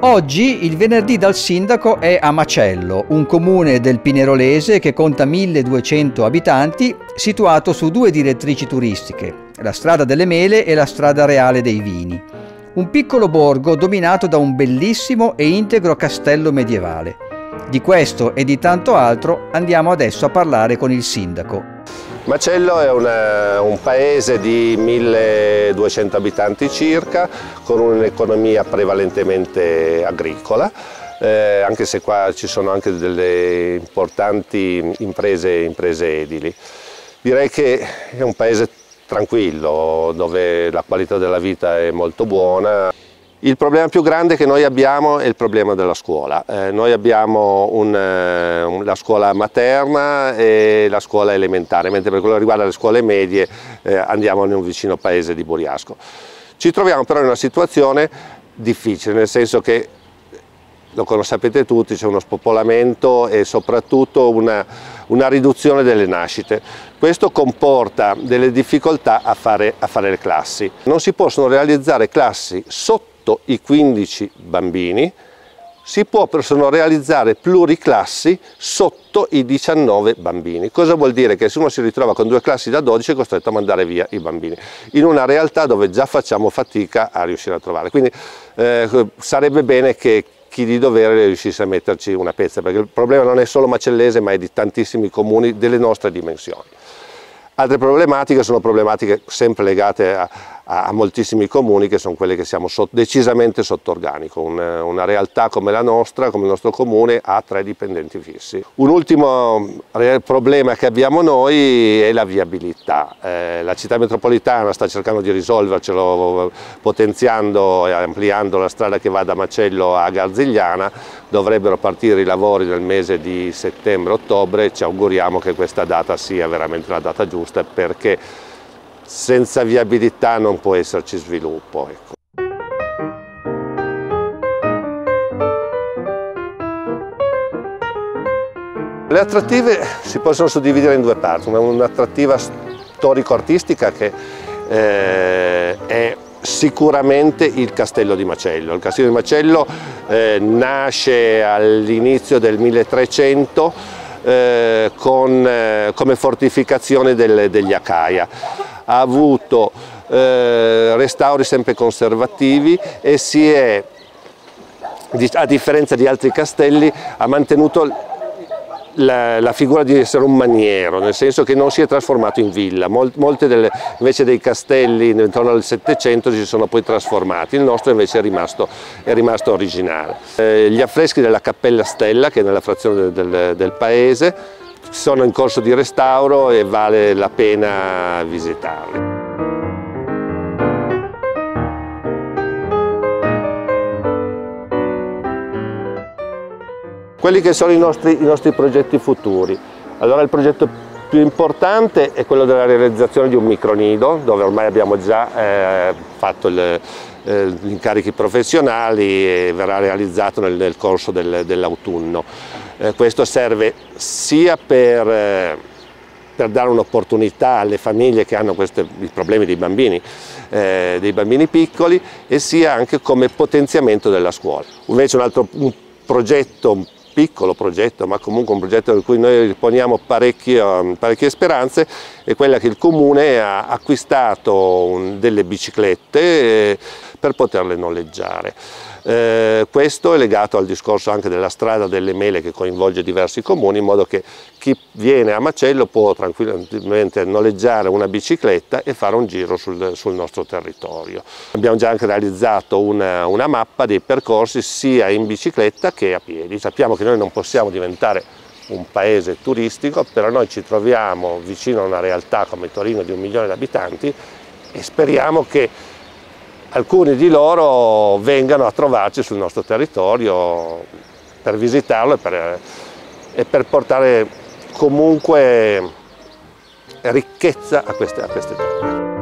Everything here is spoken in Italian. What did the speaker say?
Oggi il venerdì dal sindaco è a Macello, un comune del Pinerolese che conta 1200 abitanti, situato su due direttrici turistiche, la strada delle mele e la strada reale dei vini. Un piccolo borgo dominato da un bellissimo e integro castello medievale. Di questo e di tanto altro andiamo adesso a parlare con il sindaco. Macello è una, un paese di 1200 abitanti circa, con un'economia prevalentemente agricola, eh, anche se qua ci sono anche delle importanti imprese, imprese edili. Direi che è un paese tranquillo, dove la qualità della vita è molto buona. Il problema più grande che noi abbiamo è il problema della scuola. Eh, noi abbiamo un, eh, la scuola materna e la scuola elementare, mentre per quello che riguarda le scuole medie eh, andiamo in un vicino paese di Buriasco. Ci troviamo però in una situazione difficile, nel senso che, lo sapete tutti, c'è uno spopolamento e soprattutto una, una, riduzione delle nascite. Questo comporta delle difficoltà a fare, a fare le classi. Non si possono realizzare classi sotto sotto i 15 bambini, si possono realizzare pluriclassi sotto i 19 bambini. Cosa vuol dire? Che se uno si ritrova con due classi da 12 è costretto a mandare via i bambini, in una realtà dove già facciamo fatica a riuscire a trovare. Quindi eh, sarebbe bene che chi di dovere riuscisse a metterci una pezza, perché il problema non è solo macellese ma è di tantissimi comuni delle nostre dimensioni. Altre problematiche sono problematiche sempre legate a, a, moltissimi comuni che sono quelle che siamo sotto, decisamente sotto organico. Un, una realtà come la nostra, come il nostro comune, ha tre dipendenti fissi. Un ultimo problema che abbiamo noi è la viabilità. Eh, la città metropolitana sta cercando di risolvercelo potenziando e ampliando la strada che va da Macello a Garzigliana. Dovrebbero partire i lavori nel mese di settembre-ottobre, ci auguriamo che questa data sia veramente la data giusta perché senza viabilità non può esserci sviluppo. Ecco. Le attrattive si possono suddividere in due parti, un'attrattiva storico-artistica che eh, è sicuramente il Castello di Macello. Il Castello di Macello eh, nasce all'inizio del 1300 eh, con, eh, come fortificazione del, degli Acaia. Ha avuto eh, restauri sempre conservativi e si è, a differenza di altri castelli, ha mantenuto la, la, figura di essere un maniero, nel senso che non si è trasformato in villa, Mol, molte delle, invece dei castelli intorno al Settecento si sono poi trasformati, il nostro invece è rimasto, è rimasto originale. Eh, gli affreschi della Cappella Stella, che è nella frazione del, del, del paese, sono in corso di restauro e vale la pena visitarli. Quelli che sono i nostri, i nostri progetti futuri. Allora il progetto più importante è quello della realizzazione di un micronido, dove ormai abbiamo già eh, fatto il, eh, gli incarichi professionali e verrà realizzato nel, nel corso del, dell'autunno. Eh, questo serve sia per, eh, per dare un'opportunità alle famiglie che hanno questi, problemi dei bambini, eh, dei bambini piccoli e sia anche come potenziamento della scuola. Invece un altro un progetto piccolo progetto, ma comunque un progetto per cui noi poniamo parecchie, parecchie speranze, è quella che il Comune ha acquistato delle biciclette eh, per poterle noleggiare. Eh, questo è legato al discorso anche della strada delle mele che coinvolge diversi comuni in modo che chi viene a Macello può tranquillamente noleggiare una bicicletta e fare un giro sul, sul nostro territorio. Abbiamo già anche realizzato una, una mappa dei percorsi sia in bicicletta che a piedi. Sappiamo che noi non possiamo diventare un paese turistico, però noi ci troviamo vicino a una realtà come Torino di un milione di abitanti e speriamo che alcuni di loro vengano a trovarci sul nostro territorio per visitarlo e per, e per portare comunque ricchezza a queste, a queste terre.